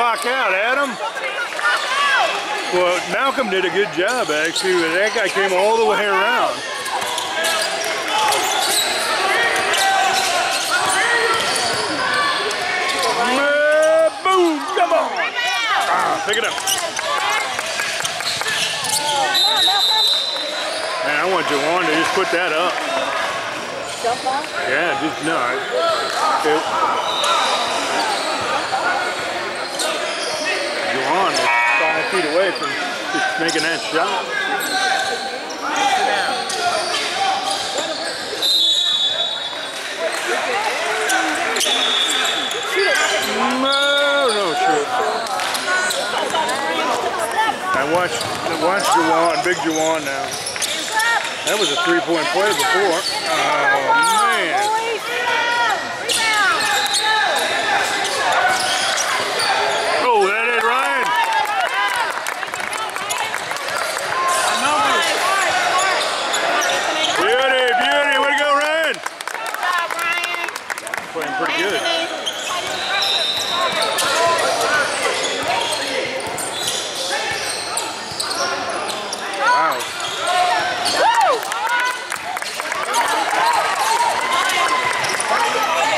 block out, Adam. Well, Malcolm did a good job, actually. That guy came all the way around. Uh, Boom! Come on! Ah, pick it up. Man, I want Juwan to just put that up. Yeah, just no. It, Juwan is five feet away from just making that shot. I watched, I watched Juwan, big Juwan now. That was a three-point play before. Oh, man. Oh, that is Ryan. Beauty, beauty. Way to go, Ryan. Playing pretty good. Wow.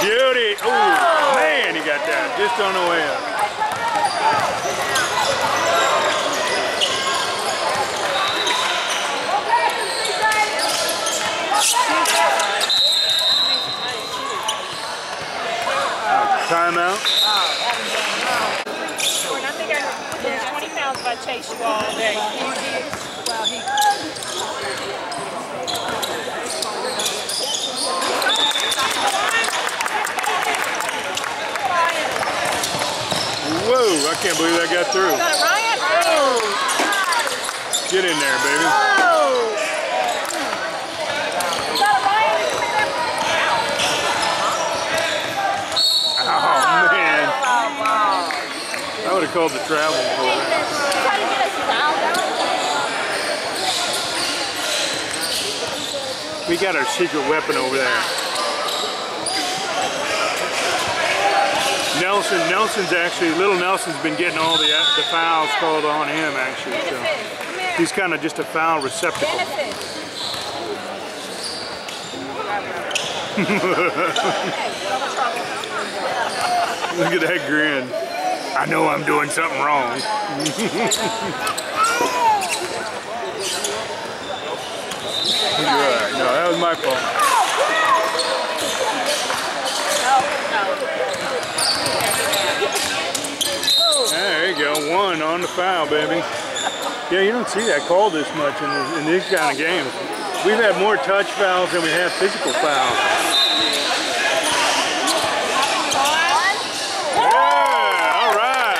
Beauty. Oh, man, he that just on the way up. Uh, Timeout. Jordan, I think I could 20 pounds if I chase you all day. Well, he. I can't believe I got through. Got it, Ryan? Oh! Get in there, baby. Oh! Got it, Ryan? Oh, man. I would have called the travel for that. Try to get us dialed down. We got our secret weapon over there. Nelson, Nelson's actually, little Nelson's been getting all the uh, the fouls called on him actually. So he's kind of just a foul receptacle. Look at that grin. I know I'm doing something wrong. No, that was my fault. There you go, one on the foul, baby. Yeah, you don't see that called this much in, in these kind of games. We've had more touch fouls than we have physical fouls. Yeah, all right.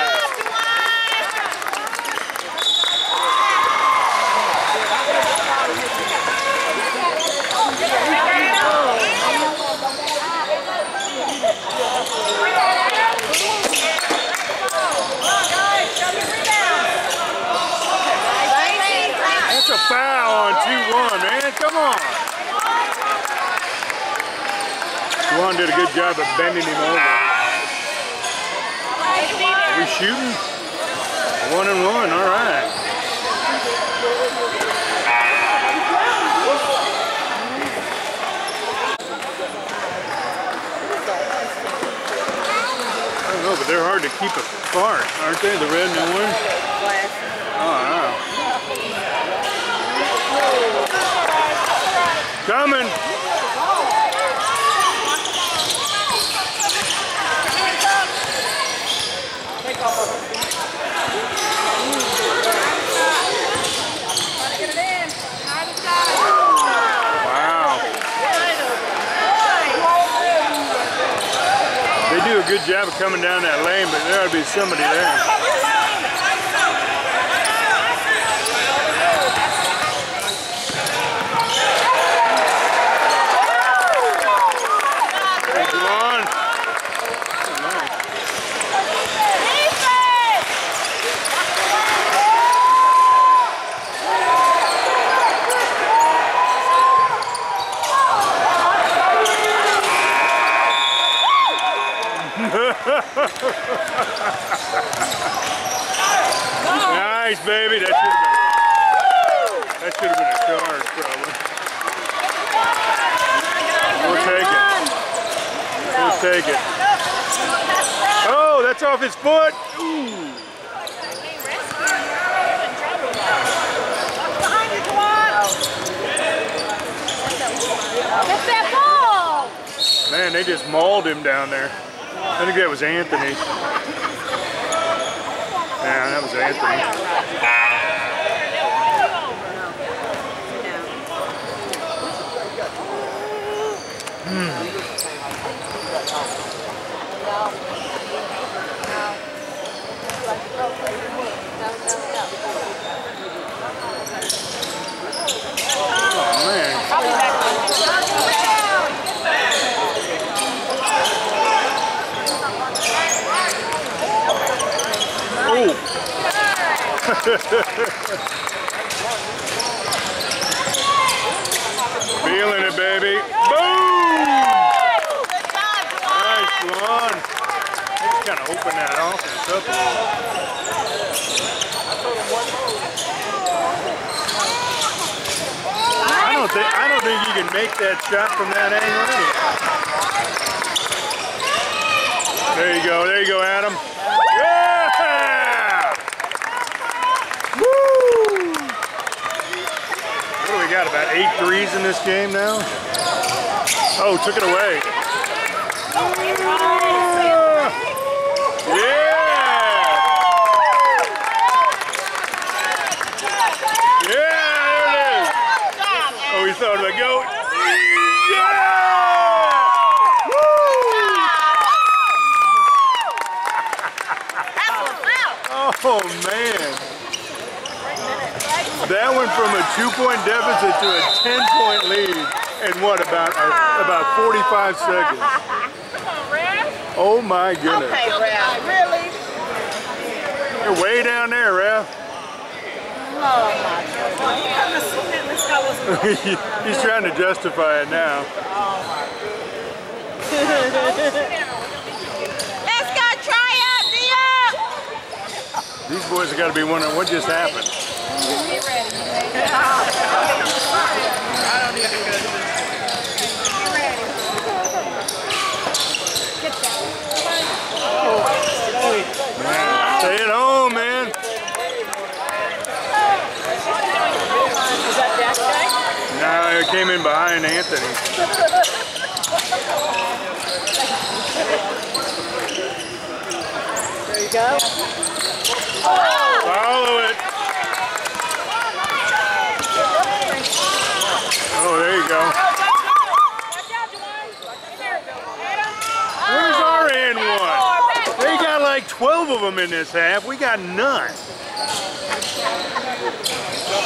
That's a foul on 2-1, man. Come on. Juan did a good job of bending him over. We shooting? One and one, all right. I don't know, but they're hard to keep apart, aren't they? The red and the orange? Oh, wow. Coming. Wow. They good job of coming down that lane, but there ought to be somebody there. Hey, Juwan. Nice, baby. That should have been. That should have been a charge, probably. We'll take it. We'll take it. Oh, that's off his foot. Ooh. Get that ball! Man, they just mauled him down there. I think that was Anthony. Yeah, that was Anthony. Oh, man. Oh. Feeling it, baby. Boom! Nice one. He's kind of open that offense up. I don't think I don't think you can make that shot from that angle. There you go. There you go, Adam. Yeah! Woo! What do we got? About eight threes in this game now? Oh, took it away. Yeah there it is. Oh, he thought about go. Yeah! Woo! Oh man. That went from a two-point deficit to a 10-point lead in what about uh, about 45 seconds. Oh my goodness. Okay, Ralph. Really? You're way down there, Ralph. Oh my goodness. This guy was He's trying to justify it now. Let's go try out, Dia! These boys have got to be wondering what just happened. Get ready. Stay at home, man. Is that Jack guy? Now it came in behind Anthony. There you go. Follow it. Oh, there you go. Where's our and one? They got like 12 of them in this half. We got none.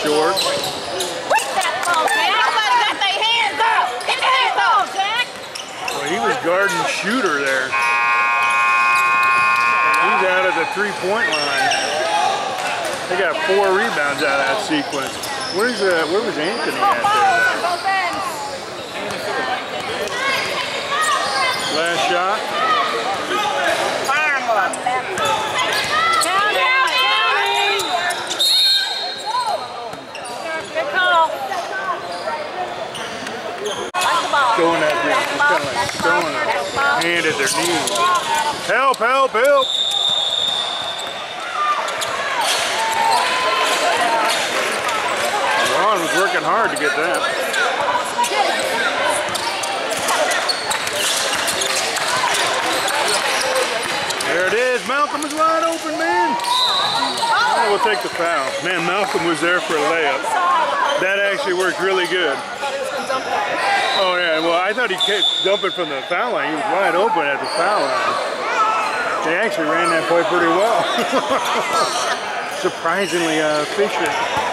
Short. Well, he was guarding shooter there. He's out at the three-point line. They got four rebounds out of that sequence. Where's uh, where was Anthony at? Last shot. Going at them, just kind of like throwing a hand at their knees. Help, help, help. Hard to get that. There it is. Malcolm is wide open, man. Oh, we'll take the foul. Man, Malcolm was there for a layup. That actually worked really good. Oh yeah, well I thought he kept dumping from the foul line. He was wide open at the foul line. They actually ran that play pretty well. Surprisingly uh, efficient.